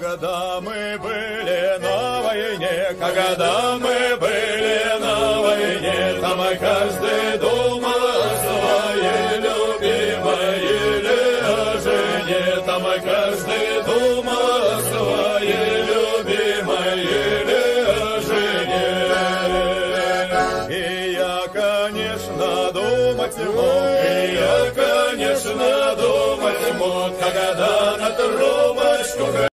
Когда мы были на войне, когда мы были на войне, там каждый думал о своей любимой или о жене, там каждый думал конечно, думать мог, и я, конечно, думать мог, когда на трубочку